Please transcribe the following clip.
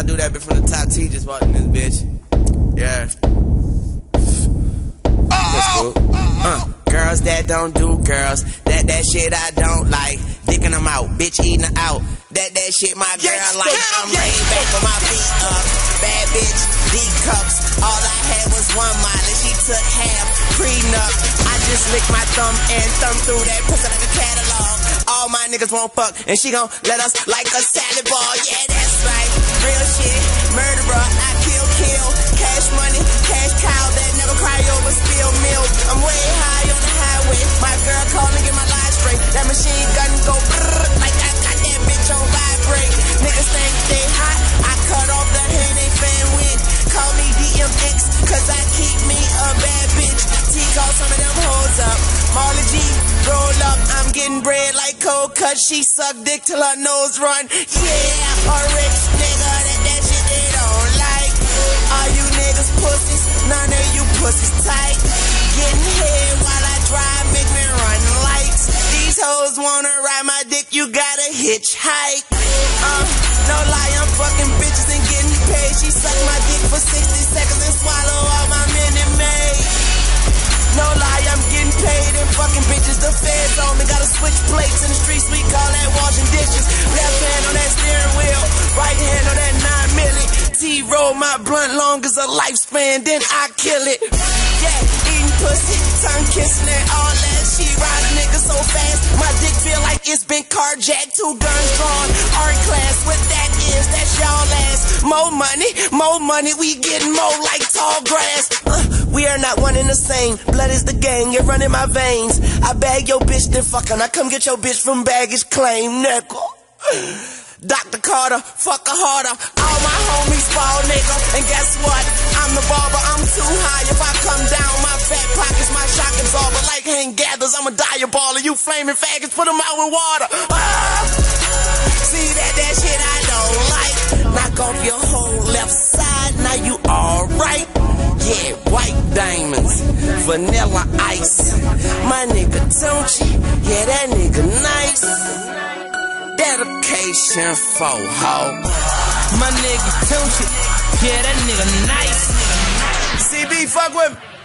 I do that from the top T just walking this bitch. Yeah. Cool. Uh, girls that don't do girls. That that shit I don't like. Dicking them out, bitch eating her out. That that shit my girl like. I'm laid back with my feet up. Bad bitch, D cups. All I had was one mile and she took half. Prenup. I just licked my thumb and thumb through that pussy like a catalog. All my niggas won't fuck and she gon' let us like a salad ball. Yeah, getting bread like cold cut. She suck dick till her nose run. Yeah, a rich nigga that that shit they don't like. All you niggas pussies, none of you pussies tight. Getting head while I drive, make me run lights. These hoes wanna ride my dick, you gotta hitchhike. Uh, The feds on me, gotta switch plates in the streets. We call that washing dishes. Left hand on that steering wheel, right hand on that nine milli. T roll my blunt long as a lifespan, then I kill it. Yeah, eating pussy, tongue kissing and all that. She ride a nigga so fast, my dick feel like it's been carjacked. Two guns drawn, More money, more money, we getting more like tall grass. Uh, we are not one and the same. Blood is the gang, you're running my veins. I bag your bitch, then fuck her. Now come get your bitch from baggage claim, nigga. Dr. Carter, fuck her harder. All my homies ball nigga. And guess what? I'm the barber, I'm too high. If I come down, my fat pockets, my shock absorber. Like hang gathers, I'm a diaballer. You flaming faggots, put them out with water. Ah! Vanilla ice. My nigga Tunechi, yeah, that nigga nice. Dedication for hoe. My nigga Tunechi, yeah, that nigga nice. CB, fuck with me.